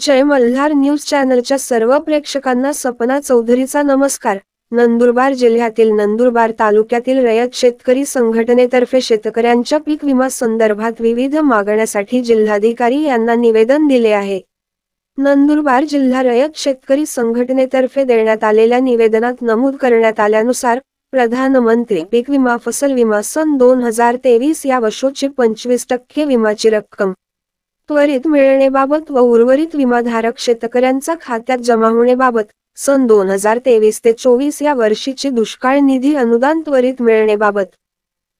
जय Malhar news चॅनलच्या सर्व प्रेक्षकांना सपना चौधरीचा नमस्कार. नंदुरबार जिल्ह्यातील नंदुरबार तालुक्यातील रयत शेतकरी संघटनेतर्फे शेतकऱ्यांच्या पीक विमा संदर्भात विविध मागण्यासाठी जिल्हाधिकारी यांना निवेदन दिले आहे. नंदुरबार जिल्हा रयत शेतकरी संघटनेतर्फे देण्यात आलेल्या निवेदनात नमूद करण्यात आल्यानुसार प्रधानमंत्री पीक विमा फसल विमा सन दोन हजार तेवीस या वर्षोची पंचवीस टक्के विमाची रक्कम त्वरित मिळण्याबाबत व उर्वरित विमाधारक शेतकऱ्यांचा खात्यात जमा होण्याबाबत सन दोन हजार तेवीस ते चोवीस या वर्षीची दुष्काळ निधी अनुदान त्वरित मिळण्याबाबत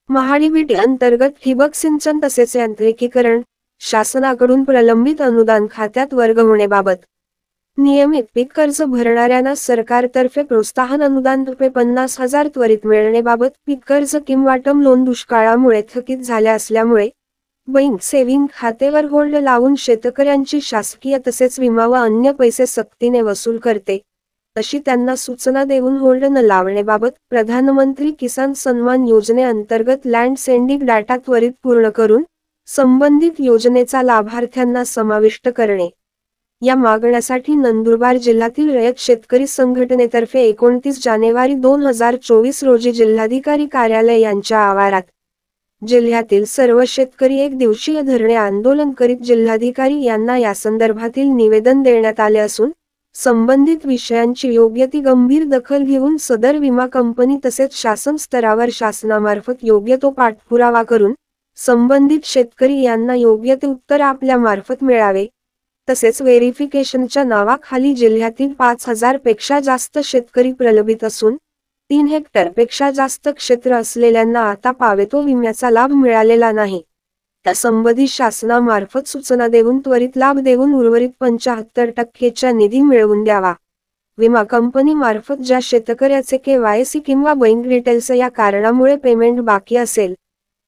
महाडीबीटी अंतर्गत ठिबक सिंचन तसेच यांत्रिकीकरण शासनाकडून प्रलंबित अनुदान खात्यात वर्ग होण्याबाबत. नियमित पीक कर्ज भरणाऱ्यांना सरकारतर्फे प्रोत्साहन अनुदान रुपये पन्नास हजार त्वरित मिळण्याबाबत पीक कर्ज किंवा टर्म लोन दुष्काळामुळे थकीत झाल्या असल्यामुळे बँक सेव्हिंग खातेवर होल्ड लावून शेतकऱ्यांची शासकीय तसेच विमा व अन्य पैसे सक्तीने वसूल करते. अशी त्यांना सूचना देऊन होल्ड न लावण्याबाबत प्रधानमंत्री किसान सन्मान योजनेअंतर्गत लँड सेंडिंग डाटा त्वरित पूर्ण करून संबंधित योजनेचा लाभार्थ्यांना समाविष्ट करणे. या मागण्यासाठी नंदुरबार जिल्ह्यातील रयत शेतकरी संघटनेतर्फे एकोणतीस जानेवारी दोन हजार चोवीस रोजी जिल्हाधिकारी कार्यालय यांच्या आवारात जिल्ह्यातील सर्व शेतकरी एक दिवसीय धरणे आंदोलन करीत जिल्हाधिकारी यांना या संदर्भातील निवेदन देण्यात आले असून संबंधित विषयांची योग्य ती गंभीर दखल घेऊन सदर विमा कंपनी तसेच शासन स्तरावर शासनामार्फत योग्य तो पाठपुरावा करून संबंधित शेतकरी यांना योग्य ते उत्तर आपल्या मार्फत मिळावे. तसेच व्हेरिफिकेशनच्या नावाखाली जिल्ह्यातील पाच हजारपेक्षा जास्त शेतकरी प्रलंबित असून तीन हेक्टरपेक्षा जास्त क्षेत्र असलेल्यांना आता पावेतो विम्याचा लाभ मिळालेला नाही. त्या संबंधित शासनामार्फत सूचना देऊन त्वरित लाभ देऊन उर्वरित पंचाहत्तर टक्केच्या निधी मिळवून द्यावा. विमा कंपनी मार्फत ज्या शेतकऱ्याचे के वाय सी किंवा बँक डिटेल्स या कारणामुळे पेमेंट बाकी असेल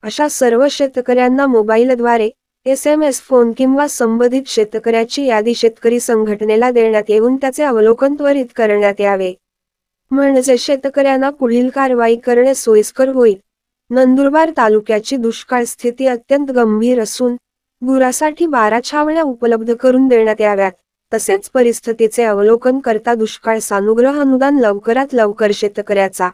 अशा सर्व शेतकऱ्यांना मोबाईलद्वारे एस एम एस फोन किंवा संबंधित शेतकऱ्याची यादी शेतकरी संघटनेला देण्यात येऊन त्याचे अवलोकन त्वरित करण्यात यावे. म्हणजे शेतकऱ्यांना पुढील कारवाई करणे सोयीस्कर होईल. नंदुरबार तालुक्याची दुष्काळ स्थिती अत्यंत गंभीर असून गुरासाठी बारा छावण्या उपलब्ध करून देण्यात याव्यात. तसेच परिस्थितीचे अवलोकन करता दुष्काळ सानुग्रह अनुदान लवकरात लवकर शेतकऱ्याचा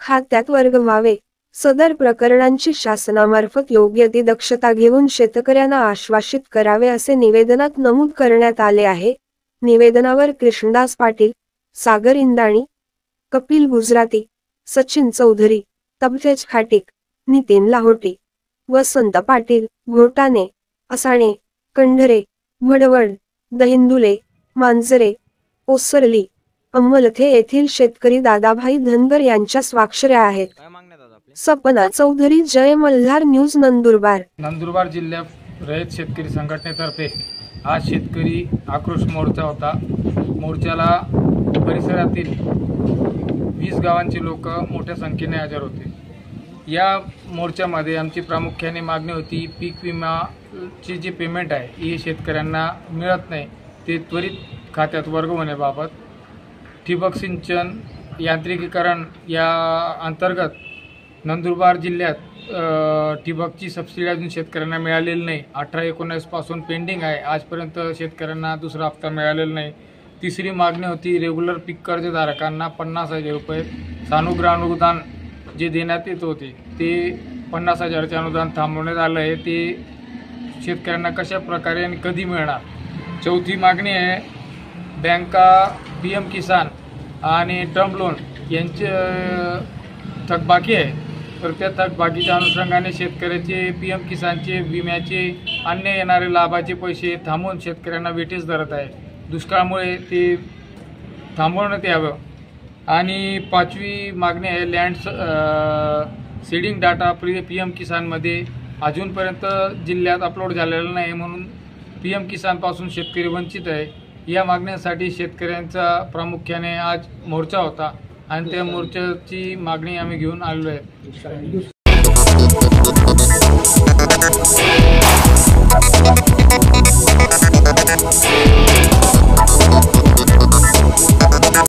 खात्यात वर्ग व्हावे. सदर प्रकरणांची शासनामार्फत योग्य ती दक्षता घेऊन शेतकऱ्यांना आश्वासित करावे असे निवेदनात नमूद करण्यात आले आहे. निवेदनावर कृष्णदास पाटील सागर इंदाणी कपिल गुजराती सचिन चौधरी तबफेज खाटिक नितीन लाहोटी वसंत पाटील घोटाने असाणे कंढरे वडवड दहिंदुले मांजरे ओसरली अंमलथे येथील शेतकरी दादाभाई धनगर यांच्या स्वाक्षऱ्या आहेत. सपना चौधरी जय मल्हार न्यूज नंदुरबार. नंदुरबार जिल्ह्यात रयत शेतकरी संघटनेतर्फे आज शेतकरी आक्रोश मोर्चा होता. मोर्चाला परिसरातील वीस गावांची लोक मोठ्या संख्येने हजर होते. या मोर्चामध्ये आमची प्रामुख्याने मागणी होती पीक विमाची जी पेमेंट आहे ही शेतकऱ्यांना मिळत नाही ते त्वरित खात्यात वर्ग होण्याबाबत ठिबक सिंचन यांत्रिकीकरण या अंतर्गत नंदुरबार जिल्ह्यात ठिबकची सबसिडी अजून शेतकऱ्यांना मिळालेली नाही. अठरा एकोणीसपासून पेंडिंग आहे. आजपर्यंत शेतकऱ्यांना दुसरा हप्ता मिळालेला नाही. तिसरी मागणी होती रेग्युलर पीक कर्जधारकांना पन्नास हजार रुपये सानुग्रह अनुदान जे देण्यात येत होते ते पन्नास हजारचे अनुदान थांबवण्यात आलं आहे. ते शेतकऱ्यांना कशा प्रकारे आणि कधी मिळणार? चौथी मागणी आहे बँका पी एम किसान आणि टर्म लोन यांचे थकबाकी आहे. तर त्या थकबाकीच्या अनुषंगाने शेतकऱ्याचे पी एम किसानचे विम्याचे अन्य येणारे लाभाचे पैसे थांबवून शेतकऱ्यांना वेठीस धरत आहे. दुष्काळामुळे ते थांबवण्यात यावं. आणि पाचवी मागणी आहे land seeding data pre P M किसानमध्ये. अजूनपर्यंत जिल्ह्यात अपलोड झालेला नाही म्हणून पी एम किसानपासून शेतकरी वंचित आहे. या मागण्यासाठी शेतकऱ्यांचा प्रामुख्याने आज मोर्चा होता. आणि त्या मोर्चाची मागणी आम्ही घेऊन आलेलो आहे.